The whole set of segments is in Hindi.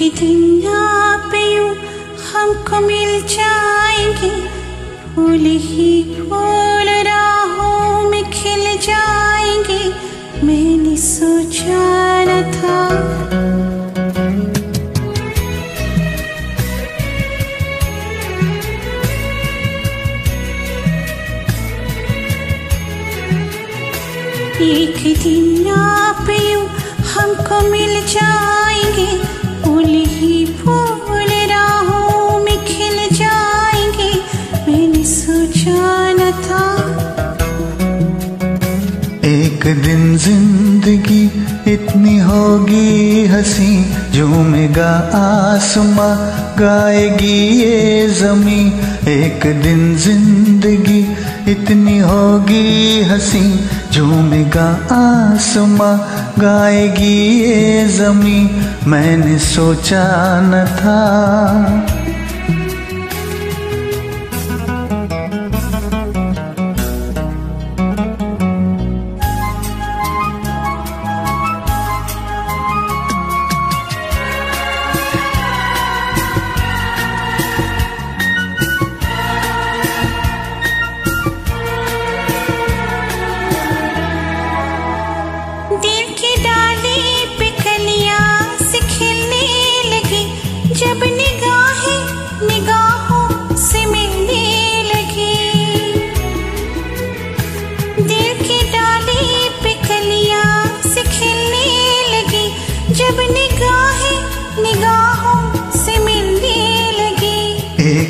दिन आप यूँ हमको मिल जाएँगे। फूल ही फूल राहों में खिल जाएँगे। मैंने सोचा न था। एक दिन आप हमको मिल जाएँगे। एक दिन ज़िंदगी इतनी होगी हँसी झूमेगा आसमां गाएगी ये जमी। एक दिन ज़िंदगी इतनी होगी हँसी झूमेगा आसमां गाएगी ये जमी। मैंने सोचा न था।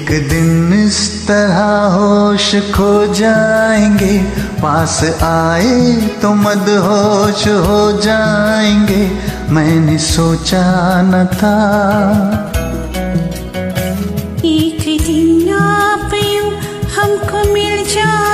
एक दिन इस तरह होश खो जाएँगे। पास आए तो मदहोश हो जाएँगे। मैंने सोचा न था। एक दिन आप हमको मिल जाए।